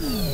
Hmm.